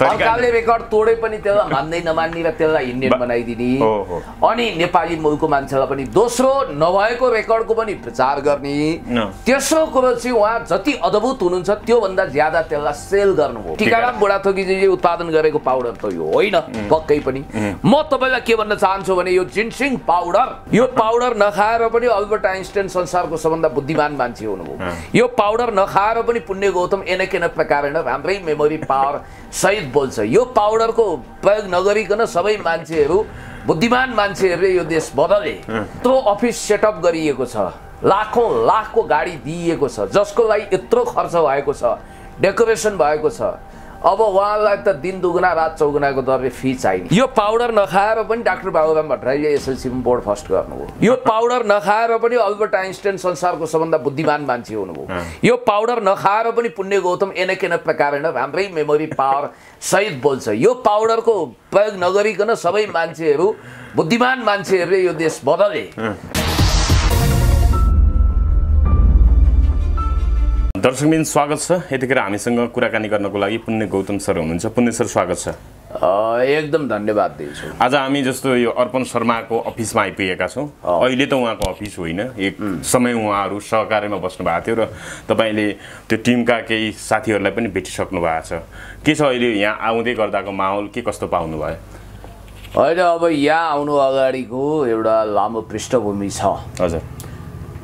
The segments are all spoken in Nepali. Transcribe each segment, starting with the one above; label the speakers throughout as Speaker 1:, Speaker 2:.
Speaker 1: अर्काले रेकर्ड तोडे पनि त्यसलाई मान्दै नमान्ने र त्यसलाई इन्डियन बनाइदिने। अनि नेपाली मुलुकको मान्छेलाई पनि दोस्रो नभएको रेकर्डको पनि प्रचार गर्ने। तेस्रो कुरो चाहिँ उहाँ जति अद्भुत हुनुहुन्छ त्योभन्दा ज्यादा त्यसलाई सेल गर्नुभयो। टिकाराम बुढाथोकीजीले उत्पादन गरेको पाउडर त यो होइन पक्कै पनि। म तपाईँलाई के भन्न चाहन्छु भने यो जिन्सिङ पाउडर यो पाउडर नखाएर पनि अल्बर्ट आइन्स्टाइन संसारको सबभन्दा बुद्धिमान मान्छे हुनुभयो। यो पाउडर नखाएर पनि पुण्य गौतम एनकेन प्रकारेण राम्रै मेमोरी पावर सहित बोल्छ। यो पाउडरको प्रयोग नगरिकन सबै मान्छेहरू बुद्धिमान मान्छेहरूले यो देश बदले। यत्रो अफिस सेटअप गरिएको छ। लाखौँ लाखको गाडी दिइएको छ। जसको लागि यत्रो खर्च भएको छ। डेकोरेसन भएको छ। अब उहाँलाई त दिन दुगुना रात चौगुनाको दरले फी चाहिने। यो पाउडर नखाएर पनि डाक्टर बाबुराम भट्टराईले एसएलसीमा बोर्ड फर्स्ट गर्नुभयो। यो पाउडर नखाएर पनि अल्बर्ट आइन्स्टाइन संसारको सबभन्दा बुद्धिमान मान्छे हुनुभयो। यो पाउडर नखाएर पनि पुण्य गौतम एनकेन प्रकारेण राम्रै मेमोरी पावर सहित बोल्छ। यो पाउडरको प्रयोग नगरिकन सबै मान्छेहरू बुद्धिमान मान्छेहरूले यो देश बदले।
Speaker 2: दर्शकबिन स्वागत छ। यतिखेर हामीसँग कुराकानी गर्नको लागि पुण्य गौतम सर हुनुहुन्छ। पुण्य सर स्वागत छ।
Speaker 1: एकदम धन्यवाद दिन्छु।
Speaker 2: आज हामी जस्तो यो अर्पण शर्माको अफिसमा आइपुगेका छौँ। अहिले त उहाँको अफिस होइन। एक समय उहाँहरू सहकार्यमा बस्नु भएको थियो र तपाईँले त्यो टिमका केही साथीहरूलाई पनि भेटिसक्नु भएको छ। के छ अहिले यहाँ आउँदै गर्दाको माहौल? के कस्तो पाउनुभयो?
Speaker 1: होइन अब यहाँ आउनु अगाडिको एउटा लामो पृष्ठभूमि छ।
Speaker 2: हजुर।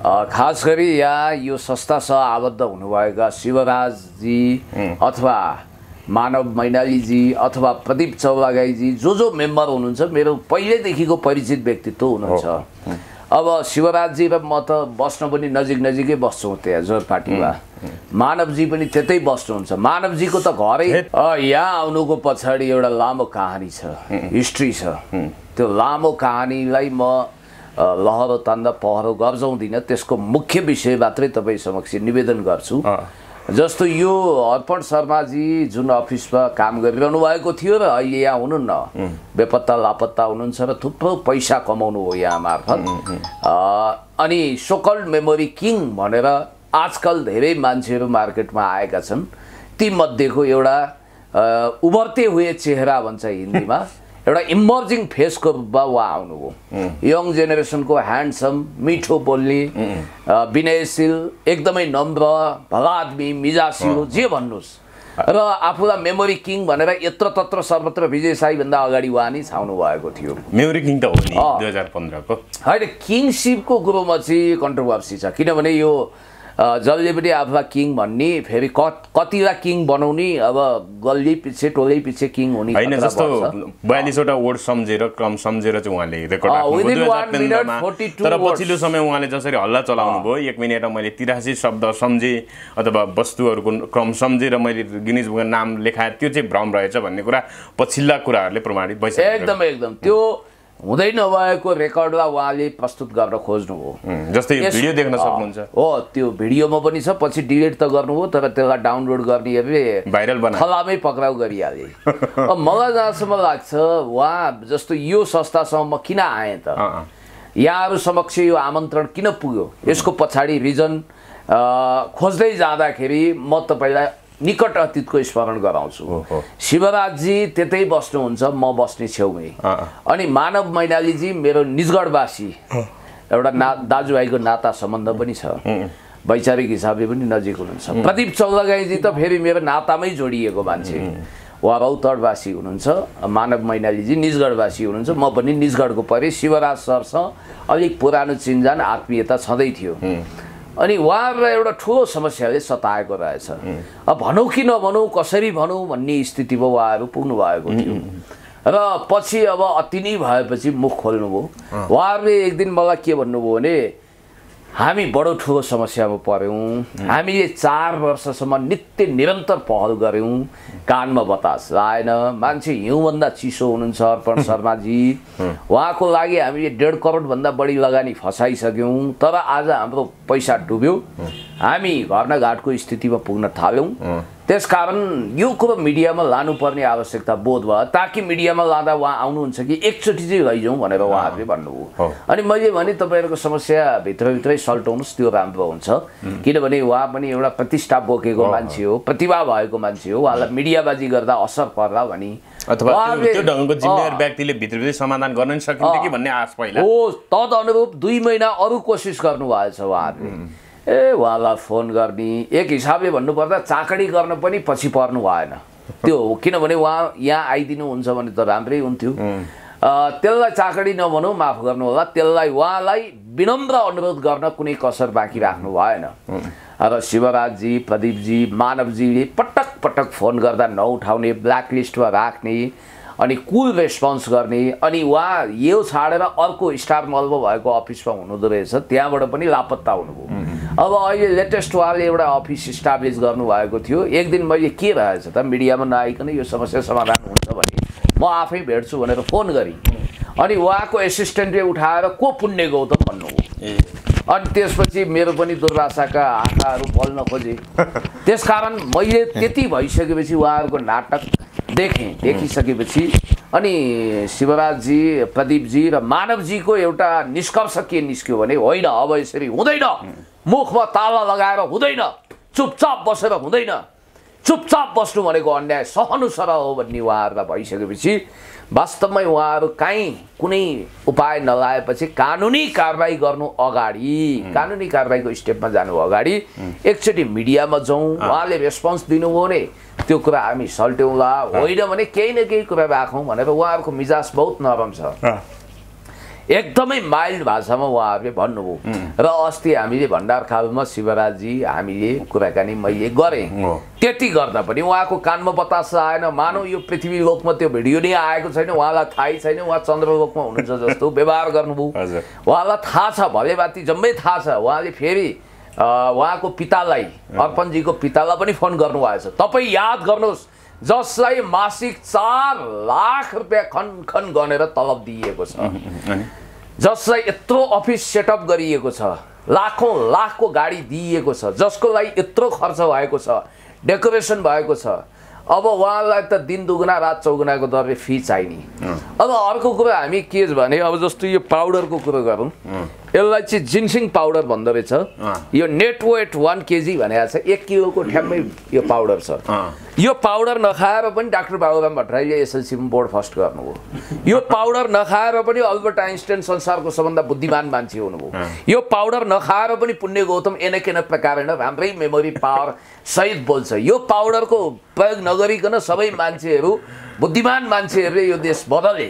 Speaker 1: खास गरी यहाँ यो संस्थासँग आबद्ध हुनुभएका शिवराजजी अथवा मानव मैनालीजी अथवा प्रदीप चौलागाईजी जो जो मेम्बर हुनुहुन्छ मेरो पहिल्यैदेखिको परिचित व्यक्तित्व हुनुहुन्छ। अब शिवराजजी र म त बस्न पनि नजिक नजिकै बस्छौँ त्यहाँ जोर पार्टीमा। मानवजी पनि त्यतै बस्नुहुन्छ। मानवजीको त घरै यहाँ आउनुको पछाडि एउटा लामो कहानी छ हिस्ट्री छ। त्यो लामो कहानीलाई म लहरो तान्दा पहरो गर्जाउँदिनँ त्यसको मुख्य विषय मात्रै तपाईँ समक्ष निवेदन गर्छु। जस्तो यो अर्पण शर्माजी जुन अफिसमा काम गरिरहनु भएको थियो र अहिले यहाँ हुनुहुन्न बेपत्ता लापत्ता हुनुहुन्छ र थुप्रो पैसा कमाउनु हो यहाँ मार्फत। अनि सोकल्ड मेमोरी किङ भनेर आजकल धेरै मान्छेहरू मार्केटमा आएका छन्। तीमध्येको एउटा उभर्ते हुए चेहरा भन्छ हिन्दीमा। एउटा इमर्जिङ फेसको रूपमा उहाँ आउनुभयो यङ जेनेरेसनको ह्यान्डसम मिठो बोल्ने विनयशील एकदमै नम्र भला आदमी मिजासिलो जे भन्नुहोस्। र आफूलाई मेमोरी किङ भनेर यत्र तत्र सर्वत्र विजय साईभन्दा अगाडि उहाँ नै छाउनु भएको थियो।
Speaker 2: मेमोरी किङ त हो नि। दुई हजार पन्ध्रको।
Speaker 1: होइन किङसिपको कुरोमा चाहिँ कन्ट्रोभर्सी छ। किनभने यो जसले पनि आफूलाई किङ भन्ने फेरि क कतिलाई किङ बनाउने अब गल्ली पछि टोलै पछि किङ हुने
Speaker 2: होइन जस्तो। बयालिसवटा वर्ड सम्झेर क्रम सम्झेर चाहिँ उहाँले रेकर्ड
Speaker 1: अँ,
Speaker 2: राख्नुभयो
Speaker 1: within
Speaker 2: दुई हजार
Speaker 1: one minute,
Speaker 2: पन्ध्रमा
Speaker 1: 42
Speaker 2: तर. पछिल्लो समय उहाँले जसरी हल्ला चलाउनु भयो एक मिनटमा मैले तिरासी शब्द सम्झेँ अथवा वस्तुहरूको क्रम सम्झेर मैले गिनिज नाम लेखाएँ त्यो चाहिँ भ्रम रहेछ भन्ने कुरा पछिल्ला कुराहरूले प्रमाणित भइसकेको छ।
Speaker 1: एकदम एकदम त्यो हुँदै नभएको रेकर्डलाई उहाँले प्रस्तुत गर्न खोज्नुभयो।
Speaker 2: उम्, जस्तै भिडियो देख्न सक्नुहुन्छ।
Speaker 1: हो त्यो भिडियोमा पनि छ पछि डिलिट त गर्नुभयो तर त्यसलाई डाउनलोड गर्नेहरूले
Speaker 2: भाइरल बना
Speaker 1: फलामै पक्राउ गरिहाले। अब मलाई जहाँसम्म लाग्छ उहाँ जस्तो यो संस्थासँग म किन आएँ त। यहाँहरू समक्ष यो आमन्त्रण किन पुग्यो? यसको पछाडि रिजन खोज्दै जाँदाखेरि म तपाईँलाई निकट अतीतको स्मरण गराउँछु। शिवराजजी त्यतै बस्नुहुन्छ म बस्ने छेउमै। अनि मानव मैनालीजी मेरो निजगढवासी। एउटा ना दाजुभाइको नाता सम्बन्ध पनि छ। वैचारिक हिसाबले पनि नजिक हुनुहुन्छ। प्रदीप चौलागाईजी त फेरि मेरो नातामै जोडिएको मान्छे। उहाँ रौतडवासी हुनुहुन्छ मानव मैनालीजी निजगढवासी हुनुहुन्छ म पनि निजगढको परे शिवराज सरसँग अलिक पुरानो चिन्जान आत्मीयता छँदै थियो। अनि उहाँहरूलाई एउटा ठुलो समस्याले सताएको रहेछ। अब भनौँ कि नभनौँ कसरी भनौँ भन्ने स्थितिमा उहाँहरू पुग्नु भएको थियो र पछि अब अति नै भएपछि मुख खोल्नुभयो। उहाँहरूले एक दिन मलाई के भन्नुभयो भने हामी बडो ठुलो समस्यामा पऱ्यौँ हामीले चार वर्षसम्म नित्य निरन्तर पहल गऱ्यौँ। कानमा बतास आएन मान्छे हिउँभन्दा चिसो हुनुहुन्छ अर्पण शर्माजी। उहाँको लागि हामीले डेढ करोडभन्दा बढी लगानी फसाइसक्यौँ तर आज हाम्रो पैसा डुब्यो। हामी घर न घाटको स्थितिमा पुग्न थाल्यौँ। त्यसकारण यो कुरो मिडियामा लानुपर्ने आवश्यकता बोध भयो। ताकि मिडियामा लाँदा उहाँ आउनुहुन्छ कि एकचोटि चाहिँ लैजाउँ भनेर उहाँहरूले
Speaker 2: हो।
Speaker 1: भन्नुभयो अनि मैले भने तपाईँहरूको समस्या भित्रभित्रै सल्टाउनुहोस् त्यो राम्रो हुन्छ। किनभने उहाँ पनि एउटा प्रतिष्ठा बोकेको मान्छे हो प्रतिभा भएको मान्छे हो। उहाँलाई मिडियाबाजी गर्दा असर पर्ला भनी हो तद अनुरूप दुई महिना अरू कोसिस गर्नुभएछ उहाँहरूले। ए उहाँलाई फोन गर्ने। एक हिसाबले भन्नुपर्दा चाकडी गर्न पनि पछि पर्नु भएन। त्यो हो। किनभने उहाँ यहाँ आइदिनुहुन्छ भने त राम्रै हुन्थ्यो। त्यसलाई चाकडी नभनौँ माफ गर्नु होला त्यसलाई उहाँलाई विनम्र अनुरोध गर्न कुनै कसर बाँकी राख्नु भएन। र शिवराजजी प्रदीपजी मानवजीले पटक पटक फोन गर्दा नउठाउने ब्ल्याकलिस्टमा राख्ने अनि कुल रेस्पोन्स गर्ने अनि उहाँ यो छाडेर अर्को स्टार मलमा भएको अफिसमा हुनुहुँदो रहेछ त्यहाँबाट पनि लापत्ता हुनुभयो। अब अहिले लेटेस्ट उहाँले एउटा अफिस इस्टाब्लिस गर्नुभएको थियो। एक दिन मैले के रहेछ त? मिडियामा नआइकन यो समस्या समाधान हुन्छ भने म आफै भेट्छु भनेर फोन गरेँ। अनि उहाँको एसिस्टेन्टले उठाएर को पुण्य गौतम भन्नुभयो
Speaker 2: ए।
Speaker 1: अनि त्यसपछि मेरो पनि दुर्वासाका आँखाहरू बल्न खोजे। त्यसकारण मैले त्यति भइसकेपछि उहाँहरूको नाटक देखेँ देखिसकेपछि। अनि शिवराजजी प्रदीपजी र मानवजीको एउटा निष्कर्ष के निस्क्यो भने होइन अब यसरी हुँदैन। मुखमा ताला लगाएर हुँदैन चुपचाप बसेर हुँदैन। चुपचाप बस्नु भनेको अन्याय सहनु सरह हो भन्ने उहाँहरूलाई भइसकेपछि वास्तवमै उहाँहरू काहीँ कुनै उपाय नलाएपछि कानुनी कारवाही गर्नु अगाडि कानुनी कारवाहीको स्टेपमा जानु अगाडि एकचोटि मिडियामा जाउँ उहाँले रेस्पोन्स दिनुभयो भने त्यो कुरा हामी सल्ट्यौँला। होइन भने केही न केही कुरा राखौँ भनेर उहाँहरूको मिजाज बहुत नरम छ। एकदमै माइल्ड भाषामा उहाँहरूले भन्नुभयो। र अस्ति हामीले भण्डार खालमा शिवराजजी हामीले कुराकानी मैले गरेँ। त्यति गर्दा पनि उहाँको कानमा बतास आएन। मानव यो पृथ्वी लोकमा त्यो भिडियो नै आएको छैन। उहाँलाई थाहै छैन। उहाँ चन्द्रलोकमा हुनुहुन्छ जस्तो व्यवहार गर्नुभयो। उहाँलाई थाहा छ भव्यवाती जम्मै थाहा छ। उहाँले फेरि उहाँको पितालाई अर्पणजीको पितालाई पनि फोन गर्नुभएछ तपाईँ याद गर्नुहोस् जसलाई मासिक चार लाख रुपियाँ खन खन गनेर तलब दिइएको छ। जसलाई यत्रो अफिस सेटअप गरिएको छ लाखौँ लाखको गाडी दिइएको छ जसको लागि यत्रो खर्च भएको छ डेकोरेसन भएको छ अब उहाँलाई त दिन दुगुना रात चौगुनाको दरले फी चाहिने। अब अर्को कुरो हामी के भने अब जस्तो यो पाउडरको कुरो गरौँ। यसलाई चाहिँ जिन्सिङ पाउडर भन्दो रहेछ। यो नेट वेट वान केजी भनेको छ। एक किलोको ठ्याम्मै यो पाउडर छ। यो पाउडर नखाएर पनि डाक्टर बाबुराम भट्टराईले एसएलसीमा बोर्ड फर्स्ट गर्नुभयो। यो पाउडर नखाएर पनि अल्बर्ट आइन्स्टाइन संसारको सबभन्दा बुद्धिमान मान्छे हुनुभयो। यो पाउडर नखाएर पनि पुण्य गौतम एनकेन प्रकारेण राम्रै मेमोरी पावर सहित बोल्छ। यो पाउडरको प्रयोग नगरिकन सबै मान्छेहरू बुद्धिमान मान्छेहरूले यो देश बदले।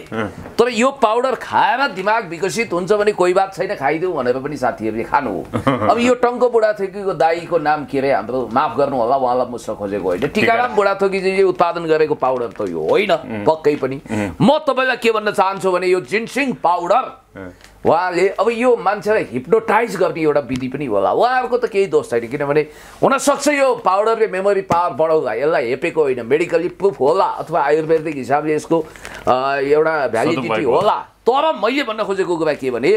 Speaker 1: तर यो पाउडर खाएर दिमाग विकसित हुन्छ भने कोही बात छैन खाइदेऊ भनेर पनि साथीहरूले खानु हो। अब यो टङ्को बुढाथोकीको दाईको नाम के अरे हाम्रो? माफ गर्नु होला उहाँलाई मुस्न खोजेको होइन। टिकाराम बुढाथोकीजीले उत्पादन गरेको पाउडर त यो होइन पक्कै पनि। म तपाईँलाई के भन्न चाहन्छु भने यो जिन्सिङ पाउडर उहाँले अब यो मान्छेलाई हिप्नोटाइज गर्ने एउटा विधि पनि होला। उहाँहरूको त केही दोष छैन किनभने हुनसक्छ यो पाउडरले मेमोरी पावर बढाउँला यसलाई हेपेको होइन। मेडिकली प्रुफ होला अथवा आयुर्वेदिक हिसाबले यसको एउटा भ्यालिडिटी होला। तर मैले भन्न खोजेको कुरा के भने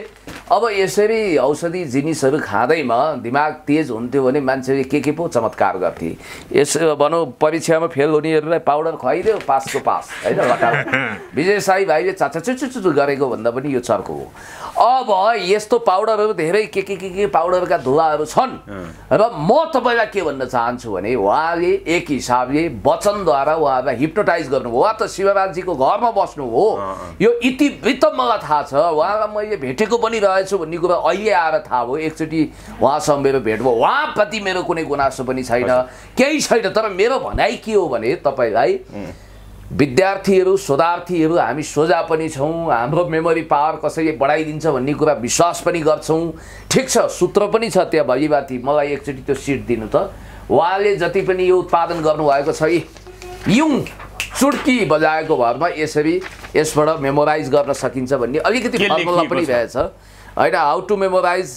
Speaker 1: अब यसरी औषधि जिनिसहरू खाँदैमा दिमाग तेज हुन्थ्यो भने मान्छेले के के पो चमत्कार गर्थे। यस भनौँ परीक्षामा फेल हुनेहरूलाई पाउडर खुवाइदियो पासको पास होइन विजय साई भाइले चाचा चुचुचुचु गरेको भन्दा पनि यो चर्को हो। अब यस्तो पाउडरहरू धेरै के के के के पाउडरका धुलाहरू छन्। र म तपाईँलाई के भन्न चाहन्छु भने उहाँले एक हिसाबले वचनद्वारा उहाँलाई हिप्नोटाइज गर्नुभयो उहाँ त शिवराजजीको घरमा बस्नु हो। यो इतिवृत्त मलाई थाहा छ उहाँलाई मैले भेटेको पनि रहेछु भन्ने कुरा अहिले आएर थाहा भयो। एकचोटि उहाँसँग मेरो भेट भयो। उहाँप्रति मेरो कुनै गुनासो पनि छैन। केही छैन तर मेरो भनाइ के हो भने तपाईँलाई विद्यार्थीहरू शोधार्थीहरू हामी सोझा पनि छौँ हाम्रो मेमोरी पावर कसैले बढाइदिन्छ भन्ने कुरा विश्वास पनि गर्छौँ। ठिक छ सूत्र पनि छ त्यहाँ भगिबाथी मलाई एकचोटि त्यो सिट दिनु त। उहाँले जति पनि यो उत्पादन गर्नुभएको छ यी युङ चुड्की बजाएको भरमा यसरी यसबाट मेमोराइज गर्न सकिन्छ भन्ने अलिकति फर्मुला पनि? रहेछ। होइन हाउ टु मेमोराइज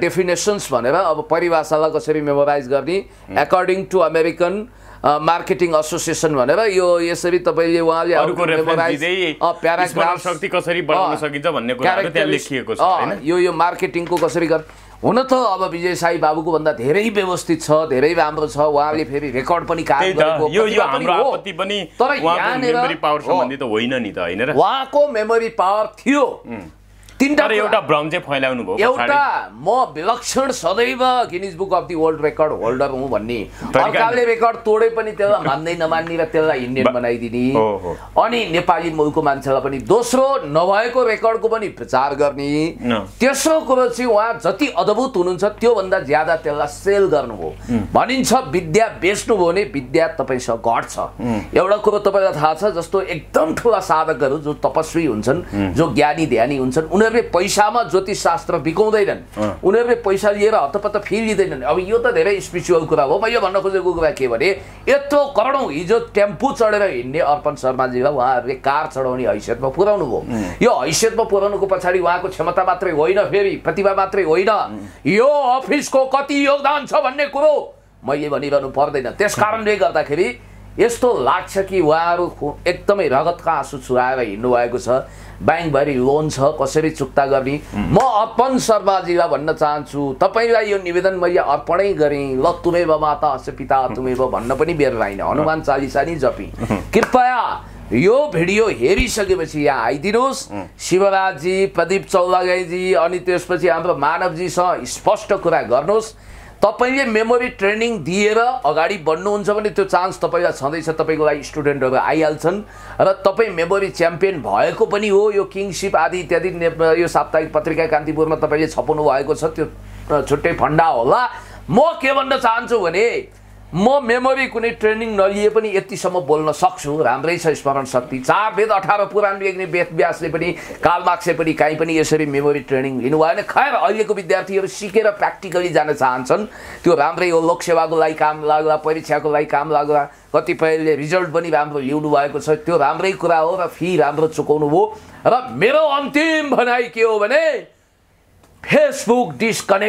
Speaker 1: डेफिनेसन्स भनेर अब परिभाषालाई कसरी मेमोराइज गर्ने according to American marketing association भनेर यो यसरी तपाईँले उहाँले यो यो मार्केटिङको कसरी गर हुन त अब विजय साई बाबुको भन्दा धेरै व्यवस्थित छ धेरै राम्रो छ। उहाँले फेरि रेकर्ड पनि
Speaker 2: त्यही
Speaker 1: गरेको तर यहाँनिर उहाँको मेमोरी पावर थियो। तिनवटा।
Speaker 2: एउटा भ्रम चाहिँ फैलाउनु भयो
Speaker 1: एउटा। म विलक्षण सदैव Guinness book of the world record holder हुँ भन्ने अर्काले रेकर्ड तोडे पनि त्यसलाई मान्दै नमान्ने र त्यसलाई इन्डियन बनाइदिने
Speaker 2: हो, हो।
Speaker 1: अनि नेपाली मूलको मान्छेलाई पनि दोस्रो नभएको रेकर्डको पनि प्रचार गर्ने। तेस्रो कुरो चाहिँ उहाँ जति अद्भुत हुनुहुन्छ त्योभन्दा ज्यादा त्यसलाई सेल गर्नुभयो भनिन्छ विद्या बेच्नुभयो भने विद्या तपाईँसँग घट्छ एउटा कुरो तपाईँलाई थाहा छ जस्तो एकदम ठुला साधकहरू जो तपस्वी हुन्छन् जो ज्ञानी ध्यानी हुन्छन् उनीहरूले पैसामा ज्योतिष शास्त्र बिकाउँदैनन् उनीहरूले पैसा लिएर हतपत्त फेरि लिँदैनन् अब यो त धेरै स्पिरिचुअल कुरा हो। म यो भन्न खोजेको कुरा के भने यत्रो करोडौँ हिजो टेम्पू चढेर हिँड्ने अर्पण शर्माजीलाई उहाँहरूले कार चढाउने हैसियतमा पुर्याउनु भयो। यो हैसियतमा पुर्याउनुको पछाडि उहाँको क्षमता मात्रै होइन फेरि प्रतिभा मात्रै होइन। यो अफिसको कति योगदान छ भन्ने कुरो मैले भनिरहनु पर्दैन। त्यस कारणले गर्दाखेरि यस्तो लाग्छ कि उहाँहरू एकदमै रगतका आँसु छुवाएर हिँड्नु भएको छ ब्याङ्कभरि लोन छ कसरी चुक्ता गर्ने? म अर्पण शर्माजीलाई भन्न चाहन्छु तपाईँलाई यो निवेदन मैले अर्पणै गरेँ। ल तुमेव माता हस्य पिता तुमेव भन्न पनि बेर होइन हनुमान चालिसा नि जपी। कृपया यो भिडियो हेरिसकेपछि यहाँ आइदिनुहोस्। शिवराजजी प्रदीप चौलागाईजी अनि त्यसपछि हाम्रो मानवजीसँग स्पष्ट कुरा गर्नुहोस्। तपाईँले मेमोरी ट्रेनिङ दिएर अगाडि बढ्नुहुन्छ भने त्यो चान्स तपाईँलाई छँदैछ तपाईँको लागि स्टुडेन्टहरू आइहाल्छन्। र तपाईँ मेमोरी च्याम्पियन भएको पनि हो यो किङसिप आदि इत्यादि यो साप्ताहिक पत्रिका कान्तिपुरमा तपाईँले छपाउनु भएको छ त्यो छुट्टै फन्डा होला। म के भन्न चाहन्छु भने म मेमोरी कुनै ट्रेनिङ नलिए पनि यतिसम्म बोल्न सक्छु। राम्रै छ स्मरण शक्ति। चार वेद अठार पुराण लेख्ने वेद व्यासले पनि कालमार्क्सले पनि काहीँ पनि यसरी मेमोरी ट्रेनिङ लिनु भएन। खैर अहिलेको विद्यार्थीहरू सिकेर प्र्याक्टिकली जान चाहन्छन्। त्यो राम्रै हो लोकसेवाको लागि काम लाग्ला परीक्षाको लागि काम लाग्ला। कतिपयले रिजल्ट पनि राम्रो ल्याउनु भएको छ। त्यो राम्रै कुरा हो र फी राम्रो चुकाउनु भयो र मेरो अन्तिम भनाइ के हो भने फेसबुक डिस्कनेक्ट